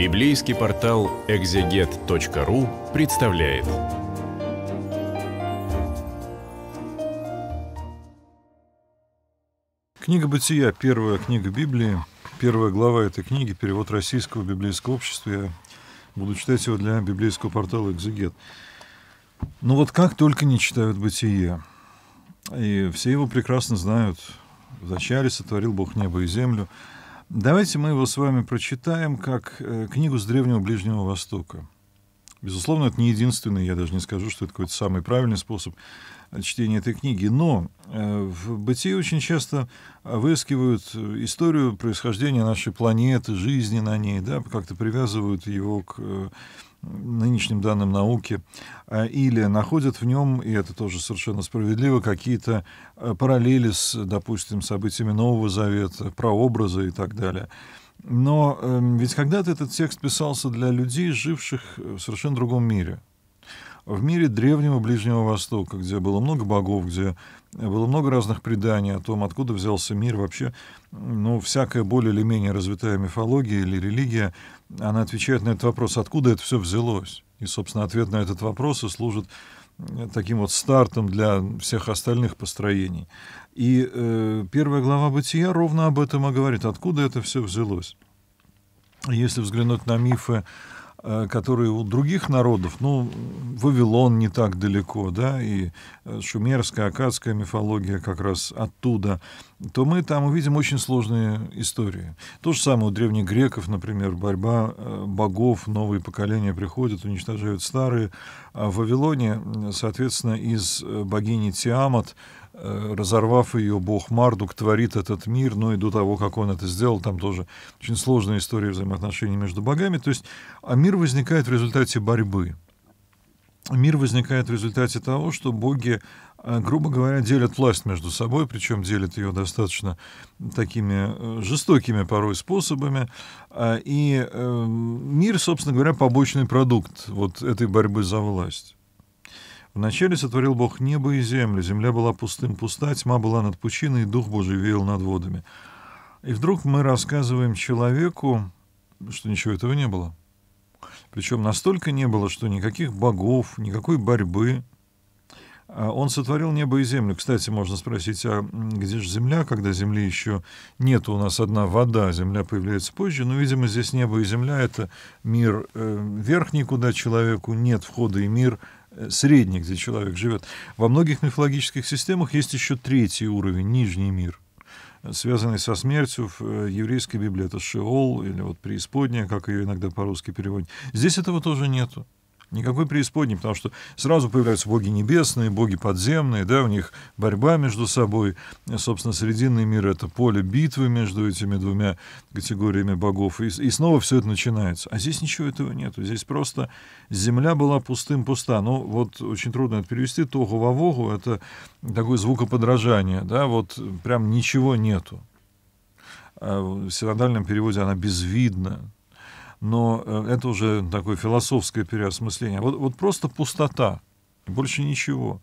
Библейский портал экзегет.ру представляет. Книга Бытия, первая книга Библии, первая глава этой книги, перевод российского библейского общества. Я буду читать его для библейского портала «Экзегет». Но вот как только не читают Бытие, и все его прекрасно знают, вначале сотворил Бог небо и землю – Давайте мы его с вами прочитаем как э, книгу с Древнего Ближнего Востока. Безусловно, это не единственный, я даже не скажу, что это какой-то самый правильный способ чтения этой книги, но э, в бытии очень часто выискивают историю происхождения нашей планеты, жизни на ней, да, как-то привязывают его к э, нынешним данным науки, а, или находят в нем, и это тоже совершенно справедливо, какие-то а, параллели с, допустим, событиями Нового Завета, прообразы и так далее. Но э, ведь когда-то этот текст писался для людей, живших в совершенно другом мире – в мире древнего Ближнего Востока, где было много богов, где было много разных преданий о том, откуда взялся мир. Вообще, ну, всякая более или менее развитая мифология или религия, она отвечает на этот вопрос, откуда это все взялось. И, собственно, ответ на этот вопрос и служит э, таким вот стартом для всех остальных построений. И э, первая глава Бытия ровно об этом и говорит, откуда это все взялось. Если взглянуть на мифы которые у других народов, ну, Вавилон не так далеко, да, и э, шумерская, акадская мифология как раз оттуда, то мы там увидим очень сложные истории. То же самое у древних греков, например, борьба э, богов, новые поколения приходят, уничтожают старые. А в Вавилоне, соответственно, из богини Тиамат Э, разорвав ее, бог Мардук творит этот мир, но и до того, как он это сделал, там тоже очень сложная история взаимоотношений между богами. То есть, а мир возникает в результате борьбы. Мир возникает в результате того, что боги, э, грубо говоря, делят власть между собой, причем делят ее достаточно такими э, жестокими порой способами. А, и мир, собственно говоря, побочный продукт вот этой борьбы за власть. Вначале сотворил Бог небо и землю, земля была пустым пуста, тьма была над пучиной, и Дух Божий веял над водами. И вдруг мы рассказываем человеку, что ничего этого не было. Причем настолько не было, что никаких богов, никакой борьбы. А он сотворил небо и землю. Кстати, можно спросить, а где же земля, когда земли еще нет? У нас одна вода, земля появляется позже. Но, видимо, здесь небо и земля — это мир э, верхний, куда человеку нет входа, и мир Средний, где человек живет. Во многих мифологических системах есть еще третий уровень, нижний мир, связанный со смертью. В э, еврейской Библии это Шеол или вот преисподняя, как ее иногда по-русски переводят. Здесь этого тоже нету никакой преисподней, потому что сразу появляются боги небесные, боги подземные, да, у них борьба между собой. Собственно, Срединный мир — это поле битвы между этими двумя категориями богов. И, и снова все это начинается. А здесь ничего этого нету. Здесь просто земля была пустым пуста. Ну, вот очень трудно это перевести. Тогу вовогу — это такое звукоподражание, да, вот прям ничего нету. А в синодальном переводе она безвидна, но э, это уже такое философское переосмысление. Вот, вот просто пустота, больше ничего.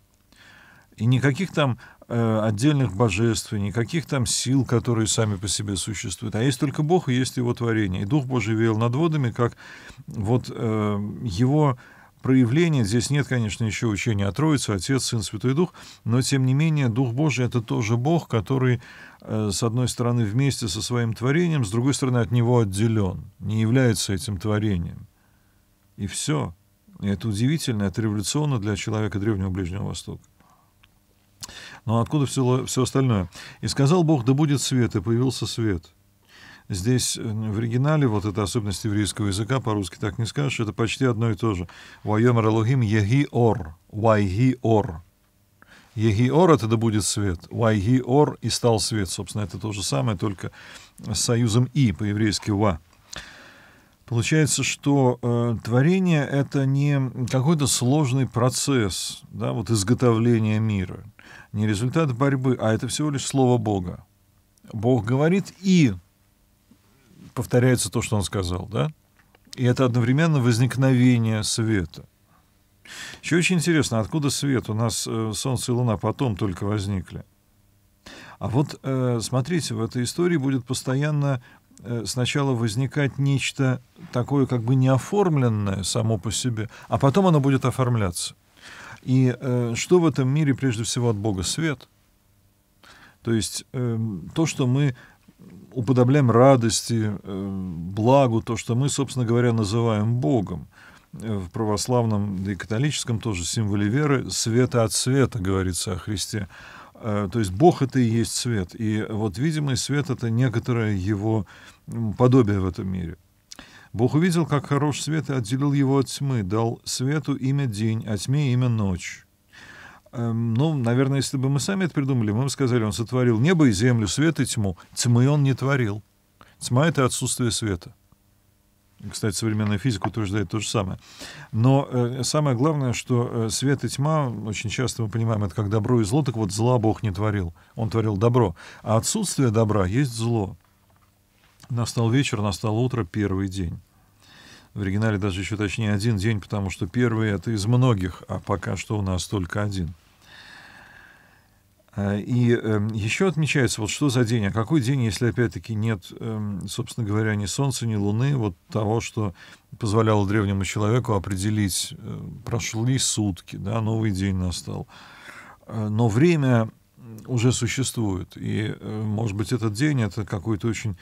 И никаких там э, отдельных божеств, никаких там сил, которые сами по себе существуют. А есть только Бог и есть Его творение. И Дух Божий веял над водами, как вот э, Его проявление. Здесь нет, конечно, еще учения о Троице, Отец, Сын, Святой Дух, но, тем не менее, Дух Божий — это тоже Бог, который Э, с одной стороны, вместе со своим творением, с другой стороны, от него отделен, не является этим творением. И все. И это удивительно, это революционно для человека Древнего Ближнего Востока. Но откуда все, все остальное? «И сказал Бог, да будет свет, и появился свет». Здесь э, в оригинале, вот эта особенность еврейского языка, по-русски так не скажешь, это почти одно и то же. «Вайомер Элохим еги ор», «вайги ор». Егиор это да будет свет. Вайгиор и стал свет. Собственно, это то же самое, только с союзом и по-еврейски ва. Получается, что э, творение это не какой-то сложный процесс, да, вот изготовления мира, не результат борьбы, а это всего лишь слово Бога. Бог говорит и повторяется то, что Он сказал, да, и это одновременно возникновение света – еще очень интересно, откуда свет? У нас э, Солнце и Луна потом только возникли. А вот, э, смотрите, в этой истории будет постоянно э, сначала возникать нечто такое как бы неоформленное само по себе, а потом оно будет оформляться. И что в этом мире прежде всего от Бога? Свет. То есть э, то, что мы уподобляем радости, э, благу, то, что мы, собственно говоря, называем Богом. Э, в православном, да и католическом тоже символе веры света от света, говорится о Христе. Э, то есть Бог это и есть свет. И вот видимый свет это некоторое его подобие в этом мире. Бог увидел, как хорош свет, и отделил его от тьмы, дал свету имя день, а тьме имя ночь. Эм, ну, наверное, если бы мы сами это придумали, мы бы сказали, он сотворил небо и землю, свет и тьму. Тьмы он не творил. Тьма — это отсутствие света. Кстати, современная физика утверждает то же самое. Но э, самое главное, что э, свет и тьма, очень часто мы понимаем, это как добро и зло, так вот зла Бог не творил. Он творил добро. А отсутствие добра есть зло. Настал вечер, настало утро, первый день. В оригинале даже еще точнее один день, потому что первый это из многих, а пока что у нас только один. Э, и э, еще отмечается, вот что за день, а какой день, если опять-таки нет, э, собственно говоря, ни Солнца, ни Луны, вот того, что позволяло древнему человеку определить, э, прошли сутки, да, новый день настал. Э, но время уже существует, и, э, может быть, этот день это какой-то очень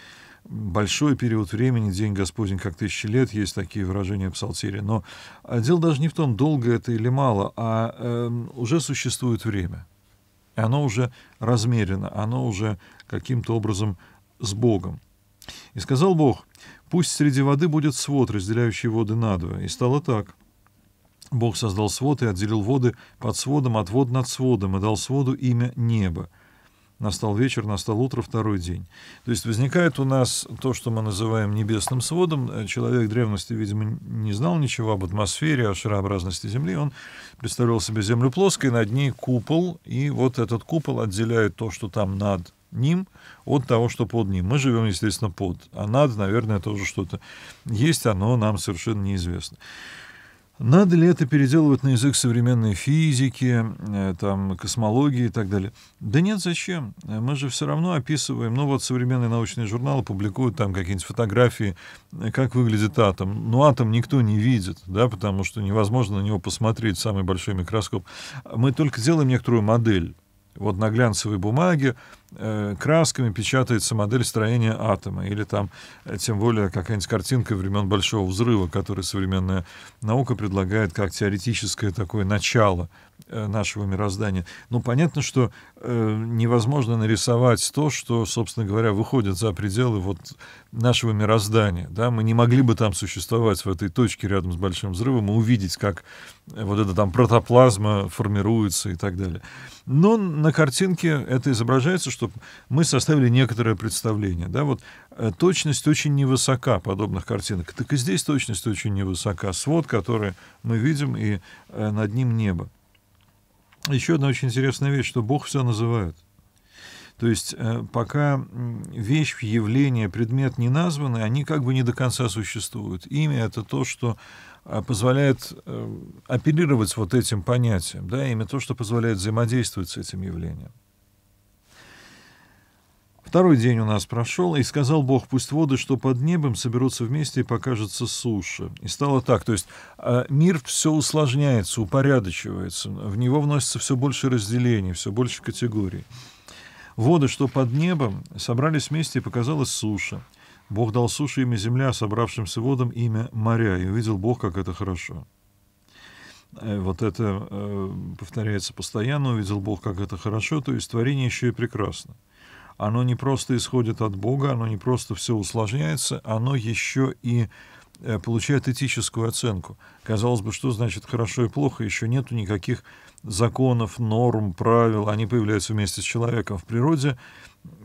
большой период времени, день Господень как тысячи лет, есть такие выражения в Псалтире. Но а, дело даже не в том, долго это или мало, а э, уже существует время. И оно уже размерено, оно уже каким-то образом с Богом. И сказал Бог, пусть среди воды будет свод, разделяющий воды надвое. И стало так. Бог создал свод и отделил воды под сводом от вод над сводом, и дал своду имя небо. Настал вечер, настал утро, второй день. То есть возникает у нас то, что мы называем небесным сводом. Э, человек древности, видимо, не знал ничего об атмосфере, о шарообразности Земли. Он представлял себе Землю плоской, над ней купол, и вот этот купол отделяет то, что там над ним, от того, что под ним. Мы живем, естественно, под. А над, наверное, тоже что-то есть, оно нам совершенно неизвестно. Надо ли это переделывать на язык современной физики, э, там, космологии и так далее? Да нет, зачем? Мы же все равно описываем, ну вот современные научные журналы публикуют там какие-нибудь фотографии, э, как выглядит атом. Ну атом никто не видит, да, потому что невозможно на него посмотреть самый большой микроскоп. Мы только делаем некоторую модель. Вот на глянцевой бумаге э, красками печатается модель строения атома, или там, э, тем более, какая-нибудь картинка времен Большого Взрыва, которую современная наука предлагает как теоретическое такое начало нашего мироздания. Ну, понятно, что э, невозможно нарисовать то, что, собственно говоря, выходит за пределы вот нашего мироздания. Да? Мы не могли бы там существовать в этой точке рядом с Большим Взрывом и увидеть, как вот эта там протоплазма формируется и так далее. Но на картинке это изображается, чтобы мы составили некоторое представление. Да, вот э, точность очень невысока подобных картинок. Так и здесь точность очень невысока. Свод, который мы видим, и э, над ним небо. Еще одна очень интересная вещь, что Бог все называет. То есть э, пока вещь, явление, предмет не названы, они как бы не до конца существуют. Имя — это то, что а, позволяет э, оперировать вот этим понятием, да, именно то, что позволяет взаимодействовать с этим явлением. Второй день у нас прошел, и сказал Бог, пусть воды, что под небом, соберутся вместе и покажется суша. И стало так, то есть а, мир все усложняется, упорядочивается, в него вносится все больше разделений, все больше категорий. Воды, что под небом, собрались вместе и показалась суша. Бог дал суше имя земля, собравшимся водам имя моря, и увидел Бог, как это хорошо. Э, вот это э, повторяется постоянно, увидел Бог, как это хорошо, то есть творение еще и прекрасно. Оно не просто исходит от Бога, оно не просто все усложняется, оно еще и э, получает этическую оценку. Казалось бы, что значит хорошо и плохо, еще нету никаких законов, норм, правил, они появляются вместе с человеком в природе,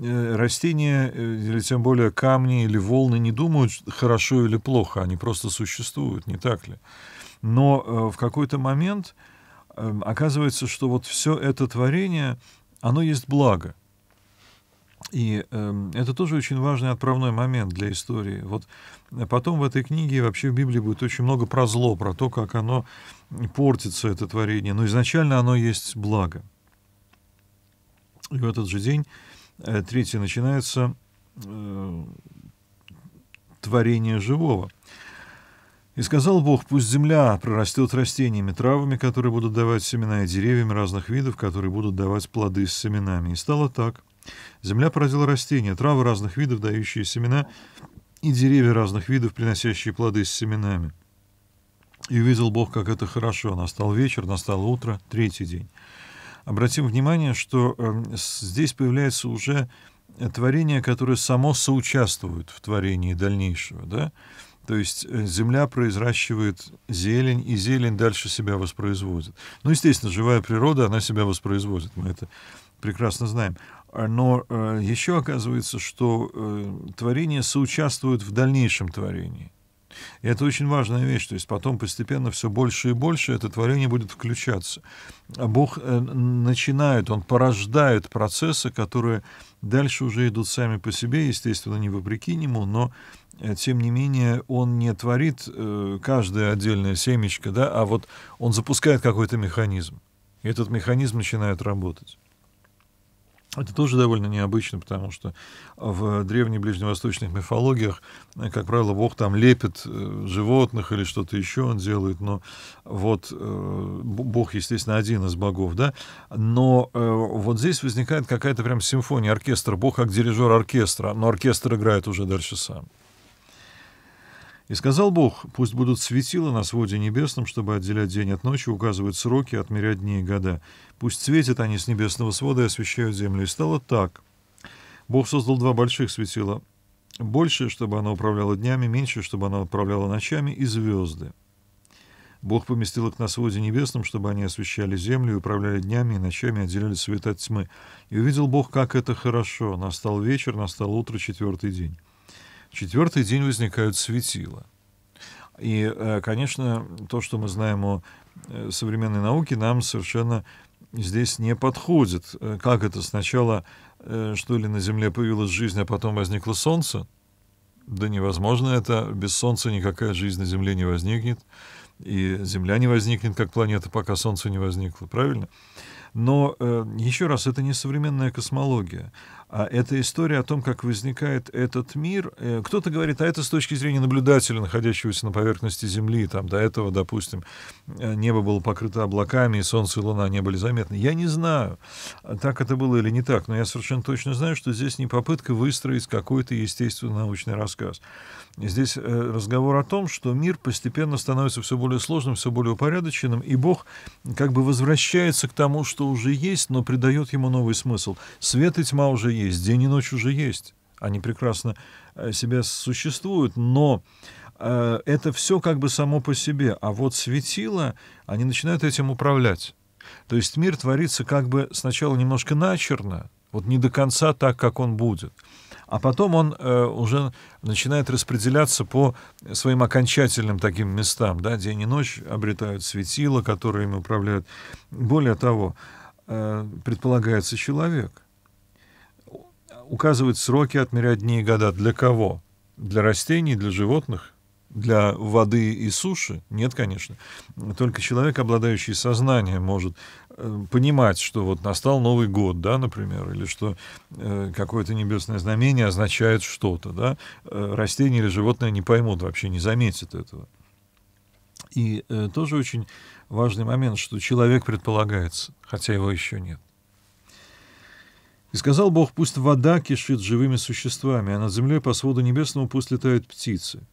Э, растения, э, или тем более камни или волны не думают, хорошо или плохо, они просто существуют, не так ли? Но в какой-то момент оказывается, что вот все это творение, оно есть благо. И э, это тоже очень важный отправной момент для истории. Вот потом в этой книге вообще в Библии будет очень много про зло, про то, как оно портится, это творение. Но изначально оно есть благо. И в этот же день Э, третье начинается э, творения живого. И сказал Бог, пусть земля прорастет растениями, травами, которые будут давать семена, и деревьями разных видов, которые будут давать плоды с семенами. И стало так. Земля породила растения, травы разных видов, дающие семена, и деревья разных видов, приносящие плоды с семенами. И увидел Бог, как это хорошо. Настал вечер, настало утро, третий день. Обратим внимание, что э, здесь появляется уже творение, которое само соучаствует в творении дальнейшего, да? То есть э, земля произращивает зелень, и зелень дальше себя воспроизводит. Ну, естественно, живая природа, она себя воспроизводит, мы это прекрасно знаем. А, но э, еще оказывается, что э, творение соучаствует в дальнейшем творении. И это очень важная вещь, то есть потом постепенно все больше и больше это творение будет включаться. А Бог э, начинает, Он порождает процессы, которые дальше уже идут сами по себе, естественно, не вопреки Нему, но э, тем не менее, он не творит э, каждое отдельное семечко, да, а вот он запускает какой-то механизм. И этот механизм начинает работать. Это тоже довольно необычно, потому что в древних ближневосточных мифологиях, как правило, Бог там лепит э, животных или что-то еще он делает, но вот э, Бог, естественно, один из богов, да, но э, вот здесь возникает какая-то прям симфония, оркестра, Бог как дирижер оркестра, но оркестр играет уже дальше сам. И сказал Бог, пусть будут светила на своде небесном, чтобы отделять день от ночи, указывать сроки, отмерять дни и года. Пусть светят они с небесного свода и освещают землю. И стало так. Бог создал два больших светила. Большее, чтобы оно управляло днями, меньшее, чтобы оно управляло ночами, и звезды. Бог поместил их на своде небесном, чтобы они освещали землю управляли днями и ночами, отделяли свет от тьмы. И увидел Бог, как это хорошо. Настал вечер, настал утро, четвертый день четвертый день возникают светила. И, э, конечно, то, что мы знаем о э, современной науке, нам совершенно здесь не подходит. Э, как это сначала, что ли, на Земле появилась жизнь, а потом возникло Солнце? Да невозможно это. Без Солнца никакая жизнь на Земле не возникнет. И Земля не возникнет как планета, пока Солнце не возникло. Правильно? Но э, еще раз, это не современная космология, а это история о том, как возникает этот мир. Э, кто-то говорит, а это с точки зрения наблюдателя, находящегося на поверхности Земли. Там до этого, допустим, э, небо было покрыто облаками, и Солнце и Луна не были заметны. Я не знаю, так это было или не так, но я совершенно точно знаю, что здесь не попытка выстроить какой-то естественно научный рассказ. Здесь э, разговор о том, что мир постепенно становится все более сложным, все более упорядоченным, и Бог как бы возвращается к тому, что уже есть, но придает ему новый смысл. Свет и тьма уже есть, день и ночь уже есть. Они прекрасно э, себя существуют, но э, это все как бы само по себе. А вот светило, они начинают этим управлять. То есть мир творится как бы сначала немножко начерно, вот не до конца так, как он будет — а потом он э, уже начинает распределяться по своим окончательным таким местам, да, день и ночь обретают светила, которые им управляют. Более того, э, предполагается человек. Указывать сроки, отмерять дни и года. Для кого? Для растений, для животных? для воды и суши? Нет, конечно. Только человек, обладающий сознанием, может понимать, что вот настал Новый год, да, например, или что э, какое-то небесное знамение означает что-то, да. Э, растения или животное не поймут, вообще не заметят этого. И э, тоже очень важный момент, что человек предполагается, хотя его еще нет. И сказал Бог, пусть вода кишит живыми существами, а над землей по своду небесному пусть летают птицы.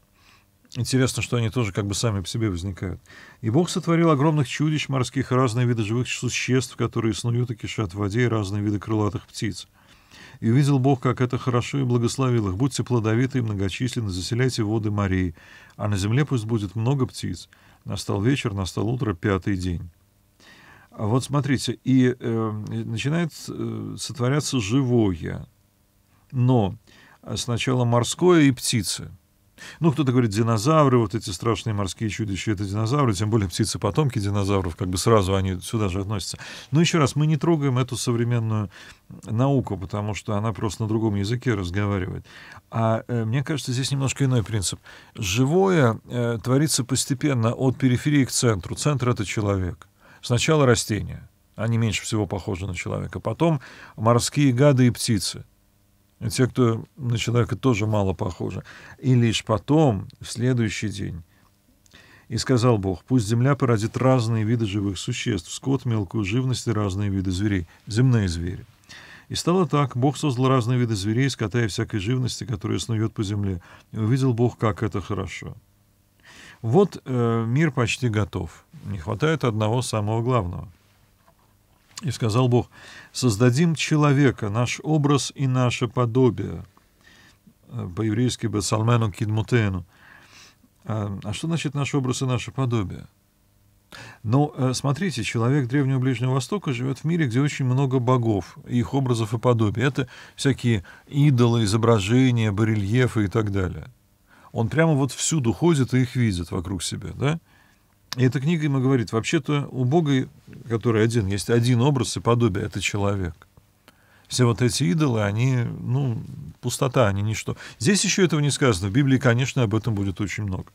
Интересно, что они тоже как бы сами по себе возникают. И Бог сотворил огромных чудищ морских, разные виды живых существ, которые снуют и кишат в воде, и разные виды крылатых птиц. И увидел Бог, как это хорошо, и благословил их. Будьте плодовиты и многочисленны, заселяйте воды морей, а на земле пусть будет много птиц. Настал вечер, настал утро, пятый день. А вот смотрите, и э, начинает э, сотворяться живое, но сначала морское и птицы — ну, кто-то говорит, динозавры, вот эти страшные морские чудища, это динозавры, тем более птицы-потомки динозавров, как бы сразу они сюда же относятся. Но еще раз, мы не трогаем эту современную науку, потому что она просто на другом языке разговаривает. А э, мне кажется, здесь немножко иной принцип. Живое э, творится постепенно от периферии к центру. Центр — это человек. Сначала растения, они меньше всего похожи на человека. Потом морские гады и птицы — те, кто на человека тоже мало похожи. И лишь потом, в следующий день, и сказал Бог, пусть земля породит разные виды живых существ, скот, мелкую живность и разные виды зверей, земные звери. И стало так, Бог создал разные виды зверей, скота и всякой живности, которая снует по земле. И увидел Бог, как это хорошо. Вот э, мир почти готов. Не хватает одного самого главного. И сказал Бог, создадим человека, наш образ и наше подобие. Э, по-еврейски «бесалмену кидмутену». А, а что значит наш образ и наше подобие? Ну, э, смотрите, человек Древнего Ближнего Востока живет в мире, где очень много богов, их образов и подобий. Это всякие идолы, изображения, барельефы и так далее. Он прямо вот всюду ходит и их видит вокруг себя, да? И эта книга ему говорит, вообще-то у Бога, который один, есть один образ и подобие, это человек. Все вот эти идолы, они, ну, пустота, они ничто. Здесь еще этого не сказано. В Библии, конечно, об этом будет очень много.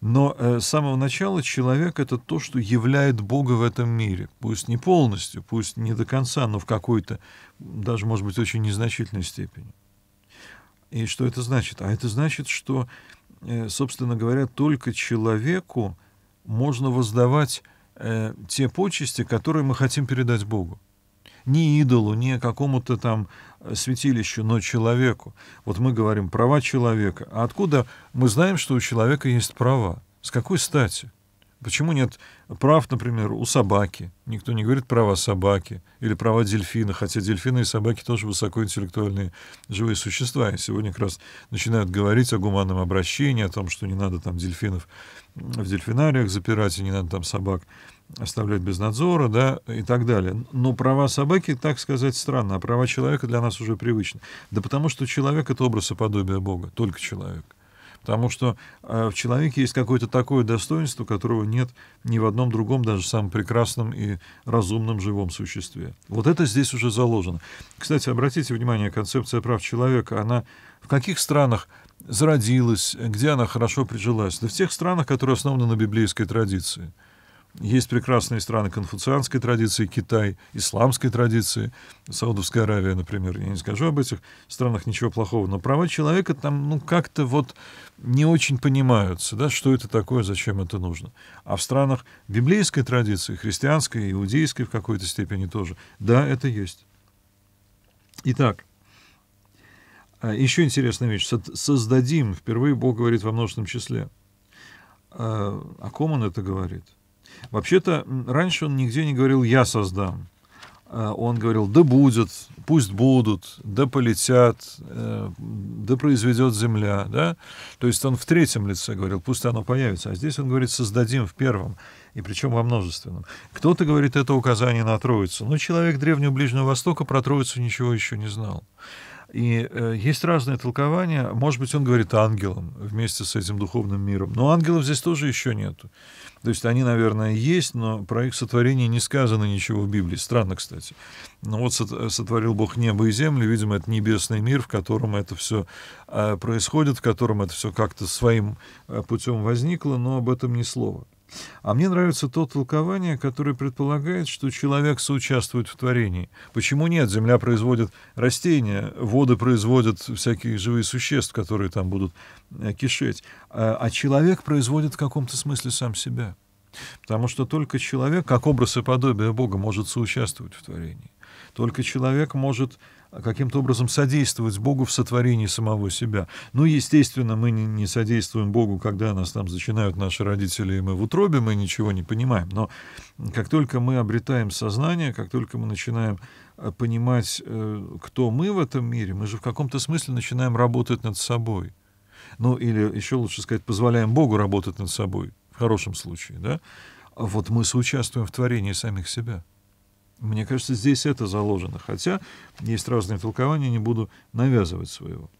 Но э, с самого начала человек — это то, что являет Бога в этом мире. Пусть не полностью, пусть не до конца, но в какой-то, даже, может быть, очень незначительной степени. И что это значит? А это значит, что, э, собственно говоря, только человеку можно воздавать э, те почести, которые мы хотим передать Богу не идолу, не какому-то там э, святилищу, но человеку. Вот мы говорим права человека. А откуда мы знаем, что у человека есть права? С какой стати? Почему нет прав, например, у собаки? Никто не говорит права собаки или права дельфина, хотя дельфины и собаки тоже высокоинтеллектуальные живые существа. И сегодня как раз начинают говорить о гуманном обращении, о том, что не надо там дельфинов в дельфинариях запирать, и не надо там собак оставлять без надзора, да, и так далее. Но права собаки, так сказать, странно, а права человека для нас уже привычны. Да потому что человек — это образ и подобие Бога, только человек. Потому что э, в человеке есть какое-то такое достоинство, которого нет ни в одном другом, даже самом прекрасном и разумном живом существе. Вот это здесь уже заложено. Кстати, обратите внимание, концепция прав человека, она в каких странах зародилась, где она хорошо прижилась? Да в тех странах, которые основаны на библейской традиции — есть прекрасные страны конфуцианской традиции, Китай, исламской традиции, Саудовская Аравия, например. Я не скажу об этих странах ничего плохого, но права человека там, ну, как-то вот не очень понимаются, да, что это такое, зачем это нужно. А в странах библейской традиции, христианской, иудейской в какой-то степени тоже, да, это есть. Итак, а, еще интересная вещь. Создадим, впервые Бог говорит во множественном числе. А, о ком он это говорит? Вообще-то раньше он нигде не говорил «я создам». А он говорил «да будет», «пусть будут», «да полетят», э, «да произведет земля». Да? То есть он в третьем лице говорил «пусть оно появится». А здесь он говорит «создадим» в первом, и причем во множественном. Кто-то говорит это указание на Троицу. Но человек Древнего Ближнего Востока про Троицу ничего еще не знал. И э, есть разные толкования. Может быть, он говорит ангелам вместе с этим духовным миром. Но ангелов здесь тоже еще нету. То есть они, наверное, есть, но про их сотворение не сказано ничего в Библии. Странно, кстати. Но вот сотворил Бог небо и землю, видимо, это небесный мир, в котором это все э, происходит, в котором это все как-то своим э, путем возникло, но об этом ни слова. А мне нравится то толкование, которое предполагает, что человек соучаствует в творении. Почему нет? Земля производит растения, воды производят всякие живые существ, которые там будут э, кишеть. А, а человек производит в каком-то смысле сам себя. Потому что только человек, как образ и подобие Бога, может соучаствовать в творении. Только человек может каким-то образом содействовать Богу в сотворении самого себя. Ну, естественно, мы не, не содействуем Богу, когда нас там зачинают наши родители, и мы в утробе, мы ничего не понимаем. Но как только мы обретаем сознание, как только мы начинаем э, понимать, э, кто мы в этом мире, мы же в каком-то смысле начинаем работать над собой. Ну, или еще лучше сказать, позволяем Богу работать над собой, хорошем случае, да? Вот мы соучаствуем в творении самих себя. Мне кажется, здесь это заложено. Хотя есть разные толкования, не буду навязывать своего.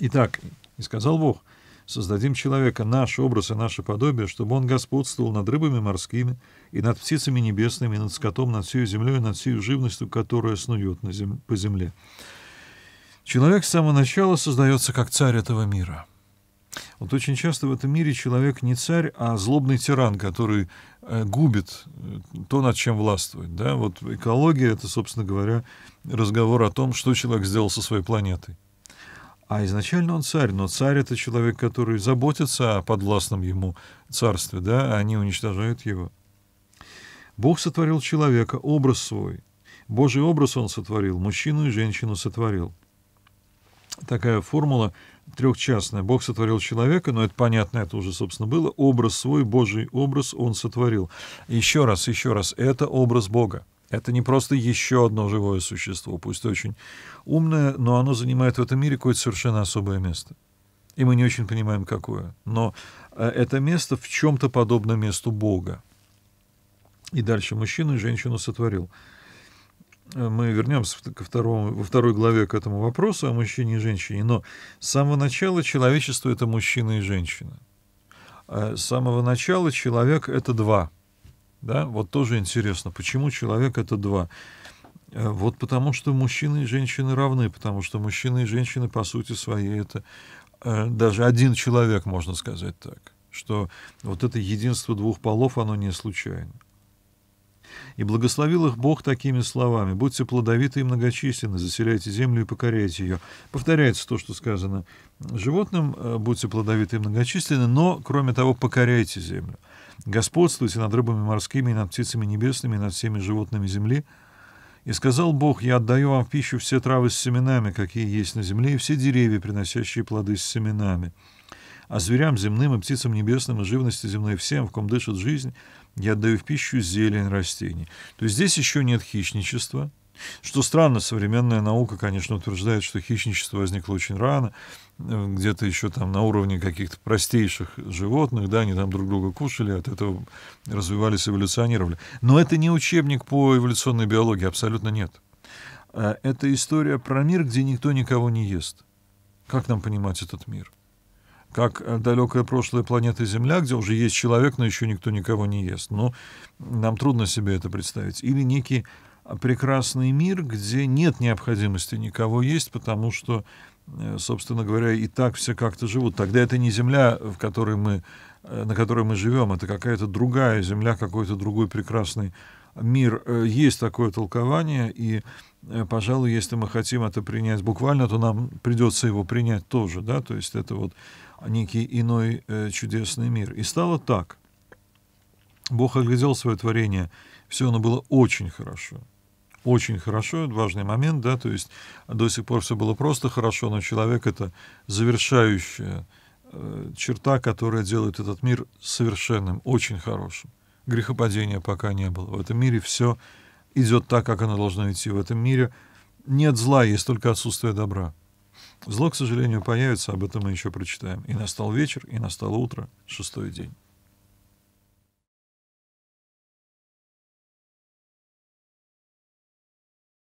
Итак, и сказал Бог, создадим человека наш образ и наше подобие, чтобы он господствовал над рыбами морскими, и над птицами небесными, и над скотом, над всей землей, и над всей живностью, которая снует на зем... по земле. Человек с самого начала создается как царь этого мира. Вот очень часто в этом мире человек не царь, а злобный тиран, который э, губит э, то, над чем властвует. Да? Вот экология — это, собственно говоря, разговор о том, что человек сделал со своей планетой. А изначально он царь, но царь — это человек, который заботится о подвластном ему царстве, да, а они уничтожают его. Бог сотворил человека, образ свой. Божий образ он сотворил, мужчину и женщину сотворил. Такая формула трехчастная. Бог сотворил человека, но это понятно, это уже, собственно, было. Образ свой, Божий образ он сотворил. Еще раз, еще раз, это образ Бога. Это не просто еще одно живое существо, пусть очень умное, но оно занимает в этом мире какое-то совершенно особое место. И мы не очень понимаем, какое. Но э, это место в чем-то подобно месту Бога. И дальше мужчину и женщину сотворил. Мы вернемся ко второму, во второй главе к этому вопросу о мужчине и женщине. Но с самого начала человечество — это мужчина и женщина. А с самого начала человек — это два — да, вот тоже интересно, почему человек это два? Э, вот потому что мужчины и женщины равны, потому что мужчины и женщины по сути своей это э, даже один человек, можно сказать так, что вот это единство двух полов, оно не случайно. И благословил их Бог такими словами. «Будьте плодовиты и многочисленны, заселяйте землю и покоряйте ее». Повторяется то, что сказано животным, э, «Будьте плодовиты и многочисленны, но, кроме того, покоряйте землю». Господствуйте над рыбами морскими, и над птицами небесными, и над всеми животными земли. И сказал Бог, я отдаю вам в пищу все травы с семенами, какие есть на земле, и все деревья, приносящие плоды с семенами. А зверям земным и птицам небесным и живности земной всем, в ком дышит жизнь, я отдаю в пищу зелень растений. То есть здесь еще нет хищничества, что странно, современная наука, конечно, утверждает, что хищничество возникло очень рано, э, где-то еще там на уровне каких-то простейших животных, да, они там друг друга кушали, от этого развивались, эволюционировали. Но это не учебник по эволюционной биологии, абсолютно нет. А это история про мир, где никто никого не ест. Как нам понимать этот мир? Как далекая прошлая планета Земля, где уже есть человек, но еще никто никого не ест. Но ну, нам трудно себе это представить. Или некий прекрасный мир, где нет необходимости никого есть, потому что, э, собственно говоря, и так все как-то живут. Тогда это не земля, в которой мы, э, на которой мы живем, это какая-то другая земля, какой-то другой прекрасный мир. Э, есть такое толкование, и, пожалуй, если мы хотим это принять буквально, то нам придется его принять тоже, да, то есть это вот некий иной чудесный мир. И стало так. Бог оглядел свое творение, все оно было очень хорошо очень хорошо, важный момент, да, то есть до сих пор все было просто хорошо, но человек это завершающая э, черта, которая делает этот мир совершенным, очень хорошим. Грехопадения пока не было. В этом мире все идет так, как оно должно идти. В этом мире нет зла, есть только отсутствие добра. Зло, к сожалению, появится, об этом мы еще прочитаем. И настал вечер, и настало утро, шестой день.